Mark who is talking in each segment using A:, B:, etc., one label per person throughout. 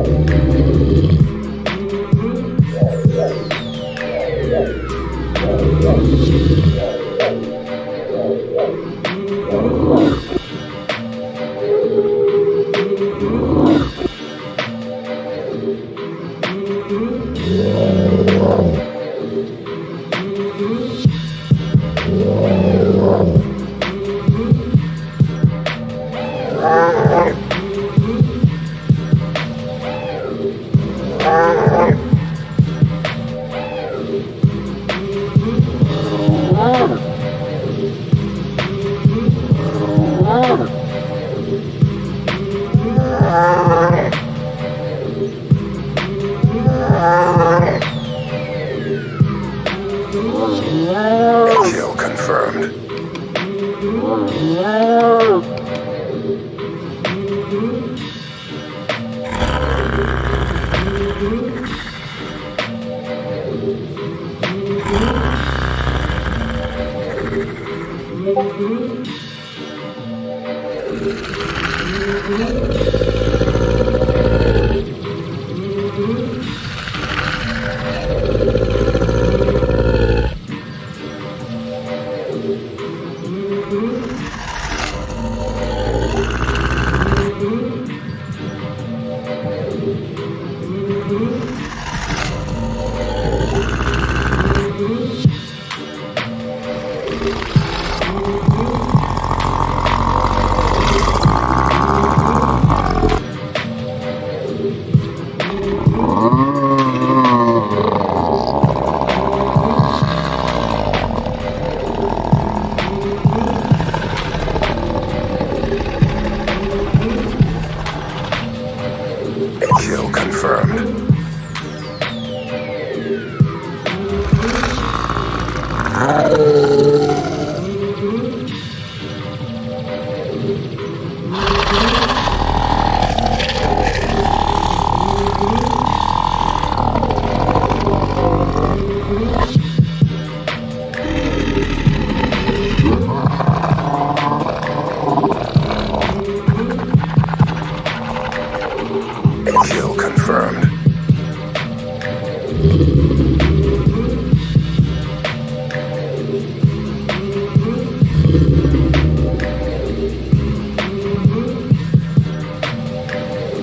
A: Thank you. Yeah.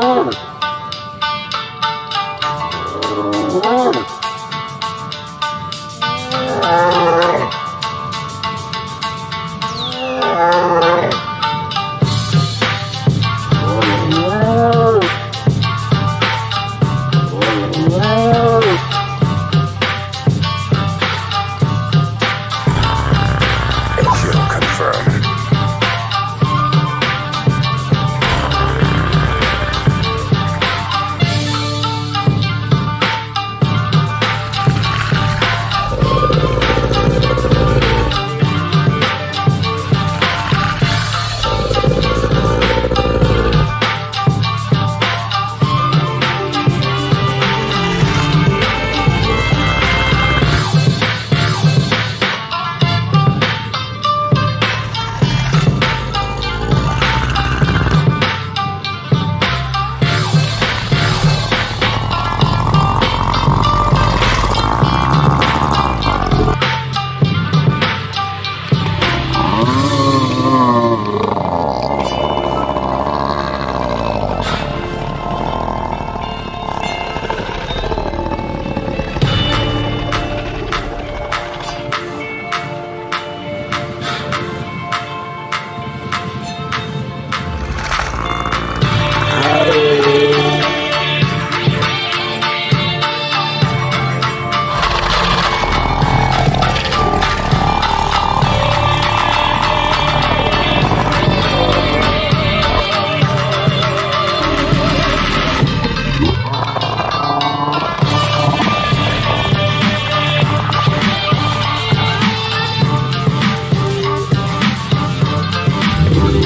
A: Arr!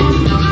A: Thank you.